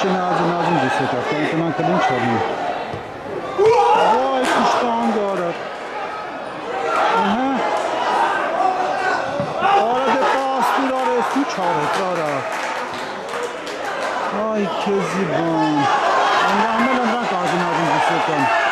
եկավ, կան տնան կլին չարնի։ Ոյ, կուշտան գարը։ Ահա։ Արա դե պաստուր արես, ու չարես, արա։ Այ քեզի բան։ Այնտեղ ամեն ընդրան կազինազին դիսեկան։